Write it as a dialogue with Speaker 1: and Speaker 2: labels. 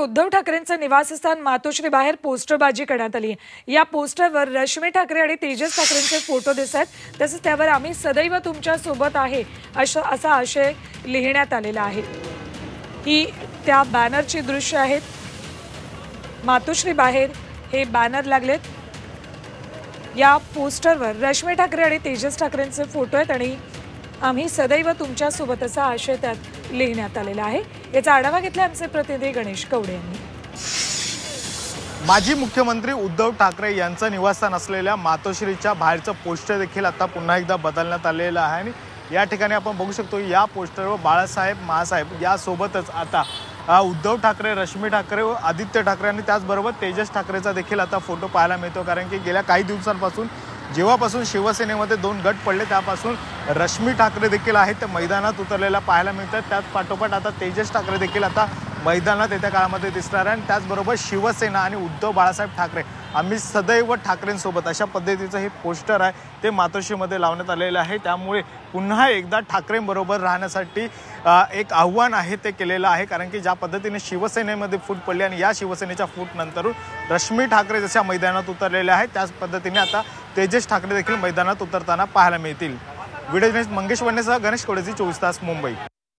Speaker 1: उद्धव ठाकरेंचं निवासस्थान मातोश्री बाहेर पोस्टरबाजी करण्यात आली या पोस्टरवर रश्मी ठाकरे आणि तेजस ठाकरेंचे फोटो दिसत आहेत. तसंच त्यावर आम्ही सदैव तुमच्यासोबत आहे असं असा आशय लिहिण्यात आलेला आहे. ही त्या बॅनरची दृश्य आहेत. मातोश्री बाहेर हे बॅनर लागलेत. या पोस्टरवर रश्मी ठाकरे आणि तेजस ठाकरेंचे फोटो आहेत आणि आम्ही सदैव तुमच्यासोबत असा आशय त्यात लिहिण्यात आलेला आहे. याचा आढावा घेतला आमचे प्रतिनिधी गणेश कवडे यांनी.
Speaker 2: माजी मुख्यमंत्री उद्धव ठाकरे यांचं निवासस्थान असलेल्या मातोश्रीच्या बाहेरचं पोस्टर देखील आता पुन्हा एकदा बदलण्यात आलेलं आहे. आणि या ठिकाणी आपण बघू शकतो या पोस्टरवर बाळासाहेब महासाहेब यासोबतच आता उद्धव ठाकरे रश्मी ठाकरे व आदित्य ठाकरे आणि त्याचबरोबर तेजस ठाकरेचा देखील आता फोटो पाहायला मिळतो. कारण की गेल्या काही दिवसांपासून जेव्हापासून शिवसेनेमध्ये दोन गट पडले त्यापासून रश्मी ठाकरे देखील आहेत. ते मैदानात उतरलेल्या पाहायला मिळतात त्याच पाठोपाठ आता तेजस ठाकरे देखील आता मैदानात येत्या काळामध्ये दिसणार आहे. आणि त्याचबरोबर शिवसेना आणि उद्धव बाळासाहेब ठाकरे आम्ही सदैव ठाकरेंसोबत अशा पद्धतीचं हे पोस्टर आहे ते मातोश्रीमध्ये लावण्यात आलेलं आहे. त्यामुळे पुन्हा एकदा ठाकरेंबरोबर राहण्यासाठी एक आव्हान आहे ते केलेलं आहे. कारण की ज्या पद्धतीने शिवसेनेमध्ये फूट पडली आणि या शिवसेनेच्या फूटनंतरून रश्मी ठाकरे जशा मैदानात उतरलेल्या आहेत त्याच पद्धतीने आता तेजस ठाकरे देखील मैदानात उतरताना पाहायला मिळतील. व्हिडिओ मंगेश वन्नेसह गणेश कोडेजी चोवीस तास मुंबई.